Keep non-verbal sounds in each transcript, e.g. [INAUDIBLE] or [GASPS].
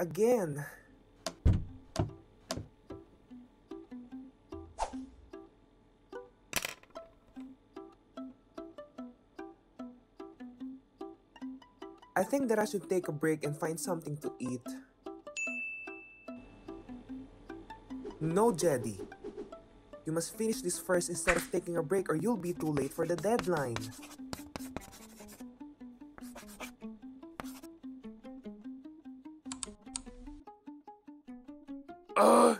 Again. I think that I should take a break and find something to eat. No, Jedi. You must finish this first instead of taking a break or you'll be too late for the deadline. [GASPS]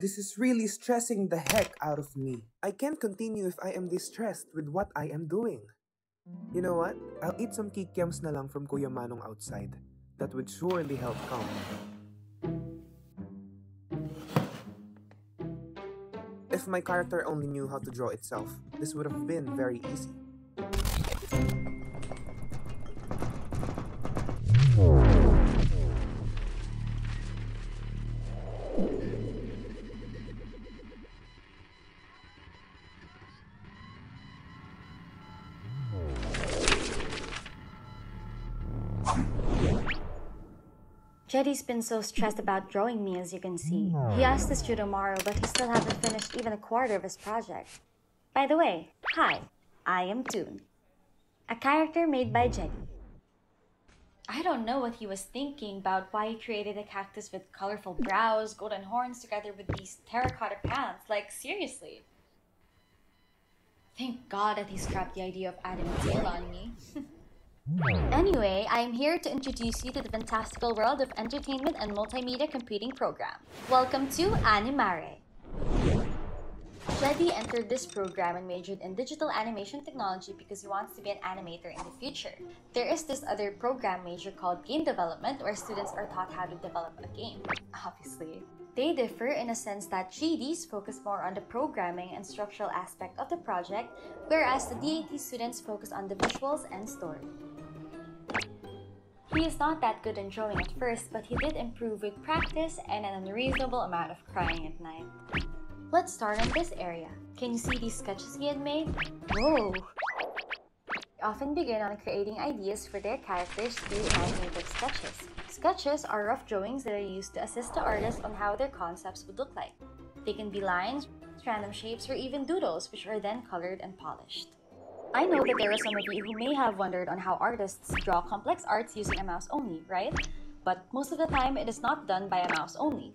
This is really stressing the heck out of me. I can't continue if I am distressed with what I am doing. You know what? I'll eat some kikiams na lang from Kuya Manong outside. That would surely help calm. If my character only knew how to draw itself, this would have been very easy. Jedi's been so stressed about drawing me as you can see. He asked us to tomorrow, but he still hasn't finished even a quarter of his project. By the way, hi, I am Toon, a character made by Jetty. I don't know what he was thinking about why he created a cactus with colorful brows, golden horns together with these terracotta pants. Like, seriously. Thank God that he scrapped the idea of adding a tail on me. [LAUGHS] Anyway, I am here to introduce you to the fantastical world of entertainment and multimedia computing program. Welcome to Animare. Jedi entered this program and majored in digital animation technology because he wants to be an animator in the future. There is this other program major called game development where students are taught how to develop a game, obviously. They differ in a sense that GDs focus more on the programming and structural aspect of the project, whereas the DAT students focus on the visuals and story. He is not that good in drawing at first, but he did improve with practice and an unreasonable amount of crying at night. Let's start on this area. Can you see these sketches he had made? Whoa! They often begin on creating ideas for their characters through imaginative sketches. Sketches are rough drawings that are used to assist the artist on how their concepts would look like. They can be lines, random shapes, or even doodles, which are then colored and polished. I know that there are some of you who may have wondered on how artists draw complex arts using a mouse only, right? But most of the time, it is not done by a mouse only.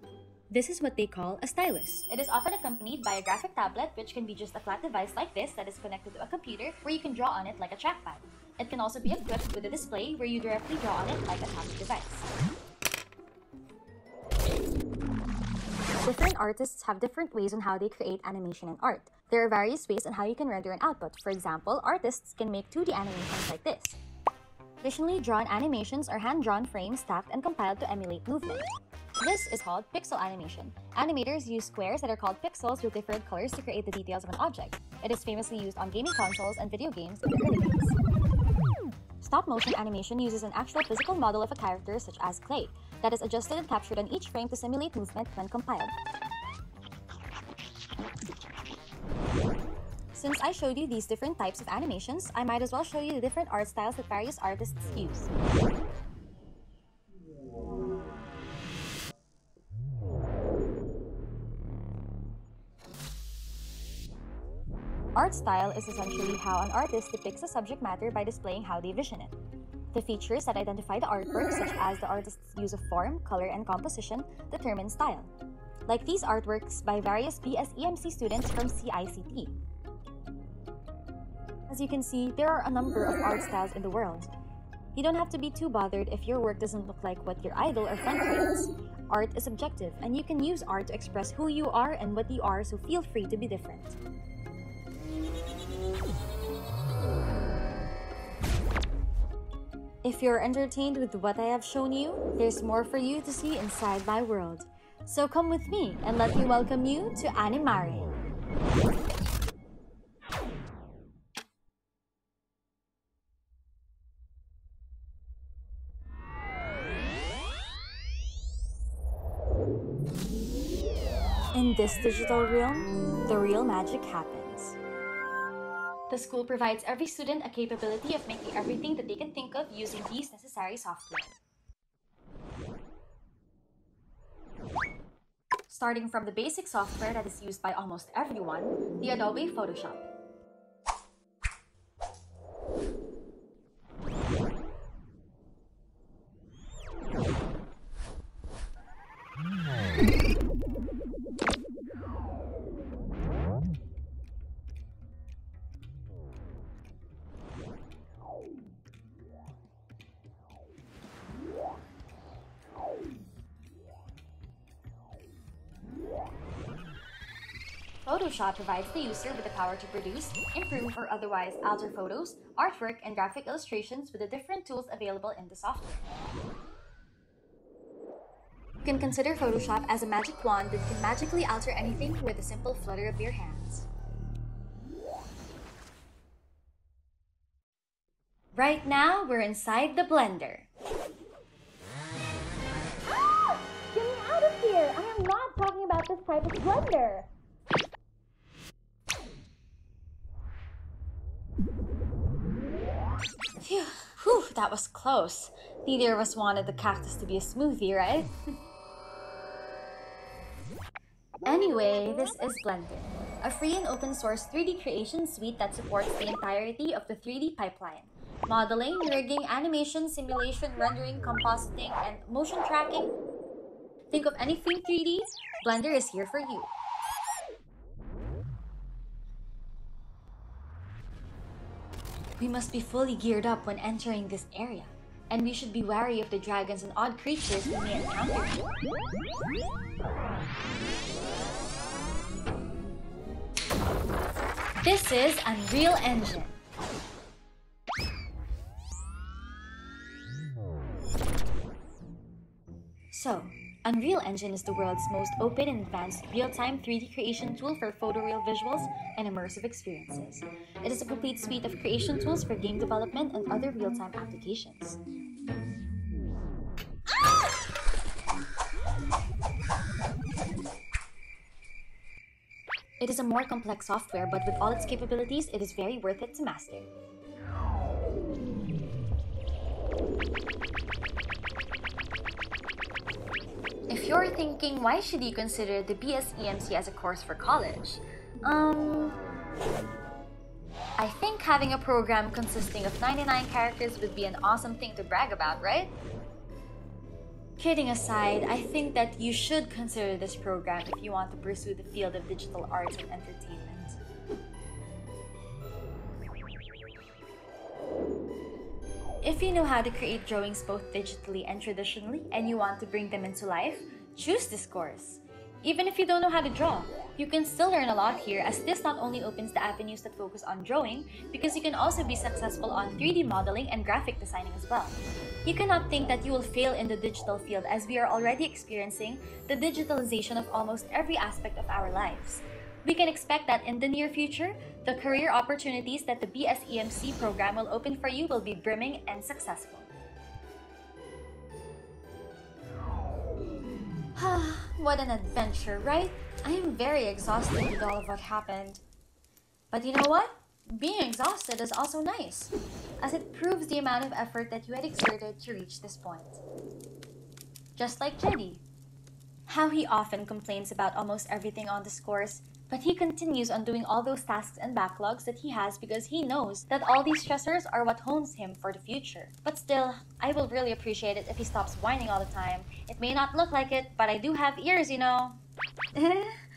This is what they call a stylus. It is often accompanied by a graphic tablet, which can be just a flat device like this that is connected to a computer where you can draw on it like a trackpad. It can also be equipped with a display where you directly draw on it like a tablet device. Different artists have different ways on how they create animation and art. There are various ways on how you can render an output. For example, artists can make 2D animations like this. Traditionally drawn animations are hand-drawn frames stacked and compiled to emulate movement. This is called pixel animation. Animators use squares that are called pixels with different colors to create the details of an object. It is famously used on gaming consoles and video games in the early days. Stop motion animation uses an actual physical model of a character such as clay that is adjusted and captured on each frame to simulate movement when compiled. Since I showed you these different types of animations, I might as well show you the different art styles that various artists use. Art style is essentially how an artist depicts a subject matter by displaying how they vision it. The features that identify the artwork, such as the artist's use of form, color, and composition, determine style. Like these artworks by various BSEMC students from CICT. As you can see, there are a number of art styles in the world. You don't have to be too bothered if your work doesn't look like what your idol or friend creates. Art is subjective, and you can use art to express who you are and what you are, so feel free to be different. If you're entertained with what I have shown you, there's more for you to see inside my world. So come with me and let me welcome you to Animare. In this digital realm, the real magic happens. The school provides every student a capability of making everything that they can think of using these necessary software. Starting from the basic software that is used by almost everyone, the Adobe Photoshop. Photoshop provides the user with the power to produce, improve, or otherwise alter photos, artwork, and graphic illustrations with the different tools available in the software. You can consider Photoshop as a magic wand that can magically alter anything with a simple flutter of your hands. Right now, we're inside the blender. Ah! Get me out of here! I am not talking about this type of blender. Phew, whew, that was close. Neither of us wanted the cactus to be a smoothie, right? anyway, this is Blender, a free and open source 3D creation suite that supports the entirety of the 3D pipeline. Modeling, rigging, animation, simulation, rendering, compositing, and motion tracking. Think of anything 3D, Blender is here for you. We must be fully geared up when entering this area, and we should be wary of the dragons and odd creatures we may encounter. This is Unreal Engine. So, Unreal Engine is the world's most open and advanced real-time 3D creation tool for photoreal visuals and immersive experiences. It is a complete suite of creation tools for game development and other real-time applications. It is a more complex software, but with all its capabilities, it is very worth it to master. You're thinking, why should you consider the BSEMC as a course for college? Um, I think having a program consisting of 99 characters would be an awesome thing to brag about, right? Kidding aside, I think that you should consider this program if you want to pursue the field of digital arts and entertainment. If you know how to create drawings both digitally and traditionally and you want to bring them into life, choose this course. Even if you don't know how to draw, you can still learn a lot here as this not only opens the avenues that focus on drawing, because you can also be successful on 3D modeling and graphic designing as well. You cannot think that you will fail in the digital field as we are already experiencing the digitalization of almost every aspect of our lives. We can expect that in the near future, the career opportunities that the BSEMC program will open for you will be brimming and successful. What an adventure, right? I am very exhausted with all of what happened. But you know what? Being exhausted is also nice, as it proves the amount of effort that you had exerted to reach this point. Just like Jedi, How he often complains about almost everything on this course but he continues on doing all those tasks and backlogs that he has because he knows that all these stressors are what hones him for the future. But still, I will really appreciate it if he stops whining all the time. It may not look like it, but I do have ears, you know. [LAUGHS]